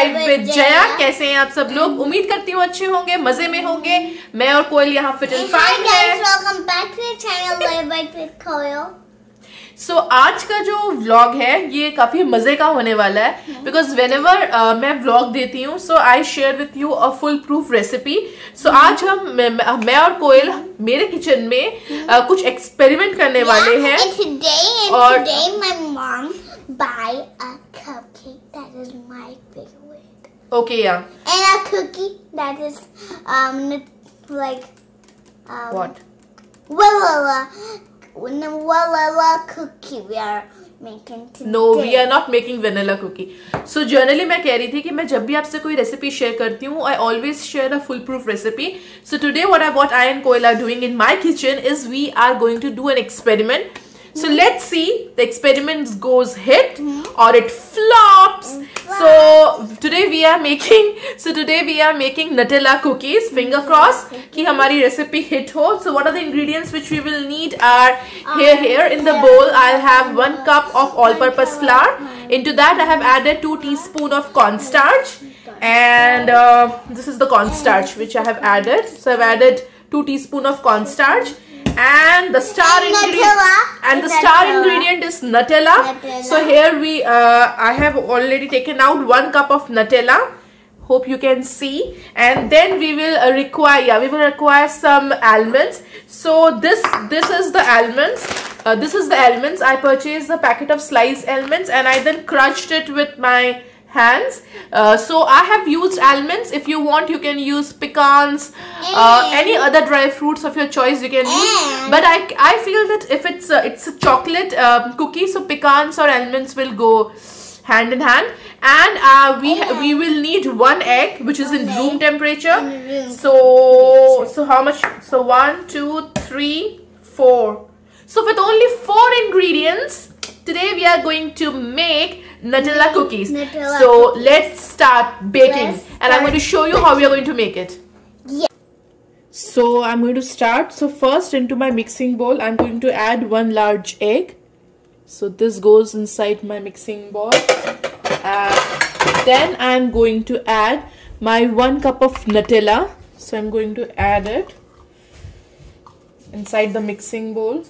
Live with Jaya कैसे हैं आप सब लोग? उम्मीद करती हूँ अच्छे होंगे मज़े में होंगे। मैं और कोयल यहाँ फिट एंड फाइन है. सो so, आज का जो व्लॉग है ये काफ़ी मज़े का होने वाला है। बिकॉज़ वेन एवर मैं व्लॉग देती हूँ so I share with you a foolproof recipe so आज हम मैं, मैं और कोयल मेरे किचन में uh, कुछ एक्सपेरिमेंट करने वाले हैं। today my mom buy a cupcake that is my favorite. Okay या And a cookie that is um like um what Walla Walla cookie we are making today. No we are not making vanilla cookie so generally मैं कह रही थी कि मैं जब भी आपसे कोई रेसिपी शेयर करती हूँ I always share a foolproof recipe so today what I what I and Koyal are doing in my kitchen is we are going to do an experiment So let's see the experiment goes hit or it flops. So today we are making so today we are making Nutella cookies. Finger crossed that our recipe hit ho. So what are the ingredients which we will need are here here in the bowl I'll have 1 cup of all purpose flour. Into that I have added 2 teaspoon of cornstarch and uh, this is the cornstarch which I have added. So I've added 2 teaspoon of cornstarch and the star And ingredient and the And star Nutella. ingredient is Nutella. Nutella. So here we, uh, I have already taken out one cup of Nutella. Hope you can see. And then we will uh, require, yeah, we will require some almonds. So this, this is the almonds. Uh, this is the almonds. I purchased a packet of sliced almonds and I then crushed it with my hands. Uh, so I have used almonds. If you want, you can use pecans, uh, any other dry fruits of your choice. You can use. But I, I feel that if it's a, it's a chocolate um, cookie, so pecans or almonds will go hand in hand. And uh, we ha- we will need one egg, which is in room temperature. So so how much? So one, two, three, four. So with only four ingredients, today we are going to make Nutella cookies. Nutella so cookies. let's start baking, Let's and I'm going to show you how we are going to make it. Yeah. So I'm going to start. So first into my mixing bowl, I'm going to add one large egg. So this goes inside my mixing bowl. And then I'm going to add my one cup of Nutella. So I'm going to add it inside the mixing bowl.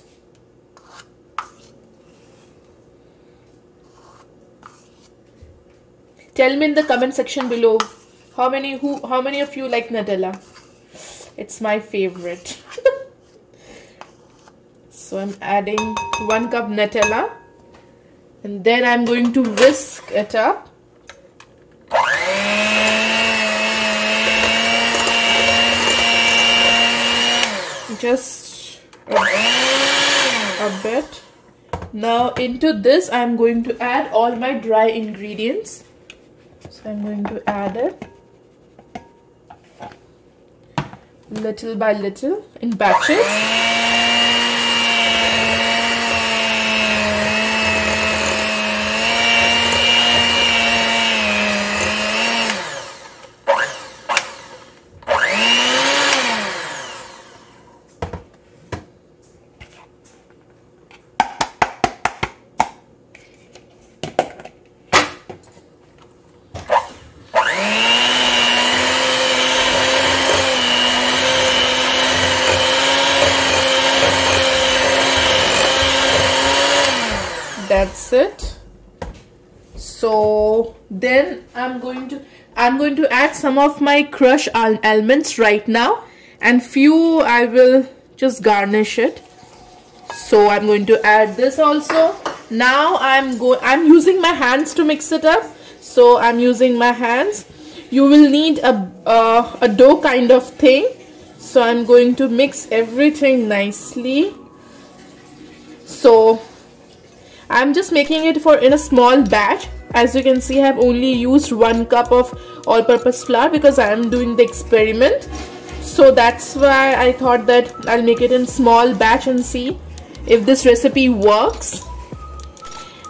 Tell me in the comment section below how many who how many of you like Nutella. It's my favorite. so I'm adding one cup Nutella and then I'm going to whisk it up. Just a, a bit. Now into this I'm going to add all my dry ingredients. So I'm going to add it little by little in batches. It so then i'm going to i'm going to add some of my crushed al- almonds right now and few i will just garnish it. So i'm going to add this also. Now i'm go i'm using my hands to mix it up. So i'm using my hands. You will need a uh, a dough kind of thing. So i'm going to mix everything nicely. So I'm just making it for in a small batch. As you can see, I have only used one cup of all-purpose flour because I am doing the experiment. So that's why I thought that I'll make it in small batch and see if this recipe works.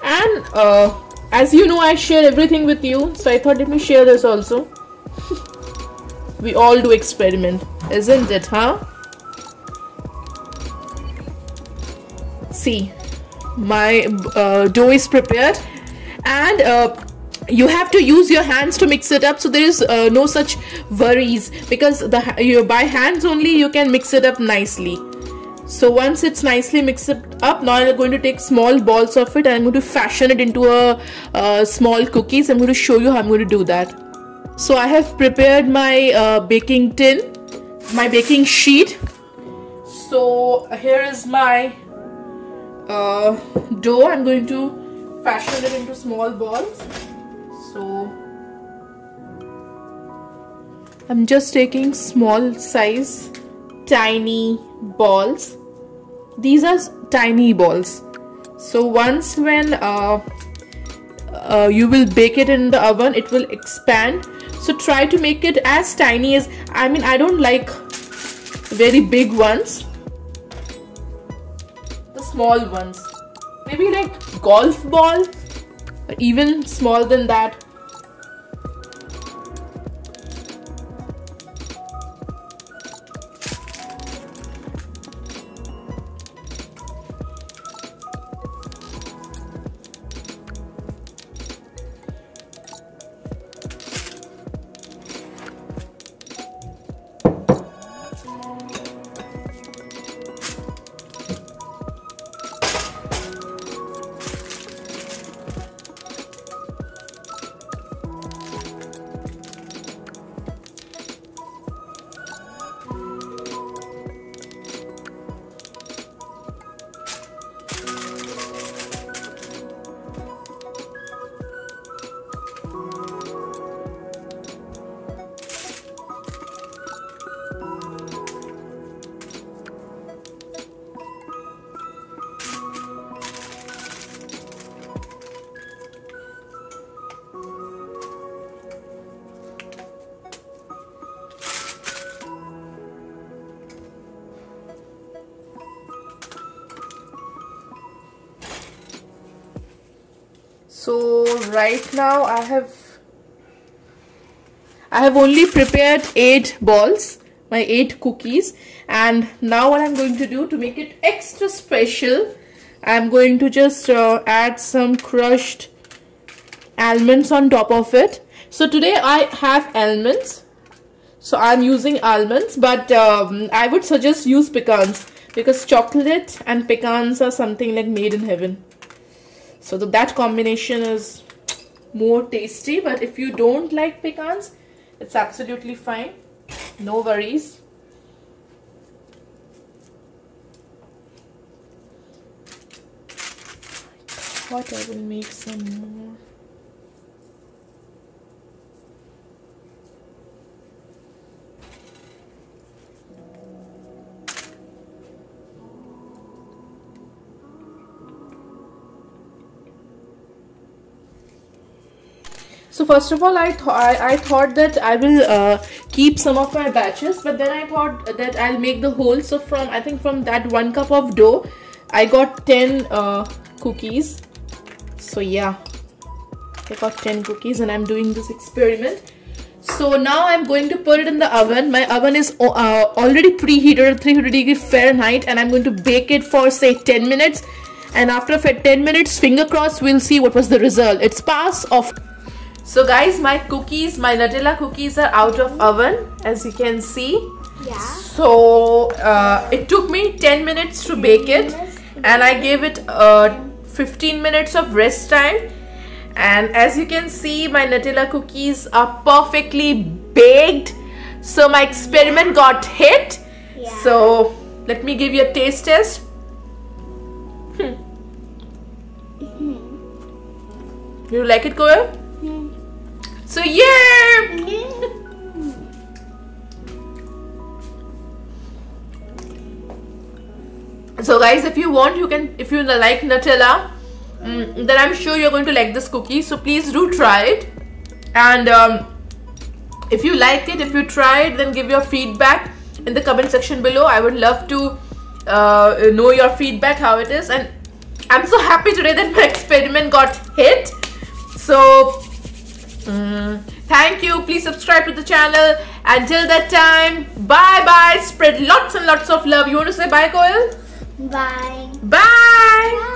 And uh, as you know, I share everything with you. So I thought let me share this also. we all do experiment, isn't it, huh? See, my uh, dough is prepared. And uh, you have to use your hands to mix it up. So there is uh, no such worries because the you by hands only you can mix it up nicely. So once it's nicely mixed up now i'm going to take small balls of it and i'm going to fashion it into a, a small cookies. I'm going to show you how i'm going to do that. So i have prepared my uh, baking tin my baking sheet. So here is my uh, dough i'm going to fashion it into small balls. So I'm just taking small size tiny balls. These are tiny balls. So once when uh, uh, you will bake it in the oven it will expand. So try to make it as tiny as I mean I don't like very big ones small ones. Maybe like golf ball even smaller than that so right now I have I have only prepared 8 balls my 8 cookies. And now what I'm going to do to make it extra special I'm going to just uh, add some crushed almonds on top of it. So today I have almonds. So I'm using almonds but um, I would suggest use pecans because chocolate and pecans are something like made in heaven so the, that combination is more tasty but if you don't like pecans it's absolutely fine. No worries. I thought I will make some more so first of all I, th I, I, thought that I will uh, keep some of my batches but then I thought that I'll make the whole. So from I think from that one cup of dough I got 10 uh, cookies. So yeah. I got 10 cookies and I'm doing this experiment. So now I'm going to put it in the oven. My oven is uh, already preheated at 300 degree Fahrenheit and I'm going to bake it for say 10 minutes. And after 10 minutes finger crossed we'll see what was the result. It's pass of so guys, my cookies, my Nutella cookies are out of oven as you can see. Yeah. So uh, it took me 10 minutes to bake it and I gave it uh, 15 minutes of rest time. And as you can see, my Nutella cookies are perfectly baked. So my experiment got hit. Yeah. So let me give you a taste test. Hmm. You like it, Koel? So yeah! so guys, if you want, you can, if you like Nutella, um, then I'm sure you're going to like this cookie. So please do try it. And um, if you like it, if you try it, then give your feedback in the comment section below. I would love to uh, know your feedback, how it is. And I'm so happy today that my experiment got hit. So Mm. Thank you. Please subscribe to the channel. Until that time, bye bye. Spread lots and lots of love. You want to say bye, Koel? Bye. Bye. bye.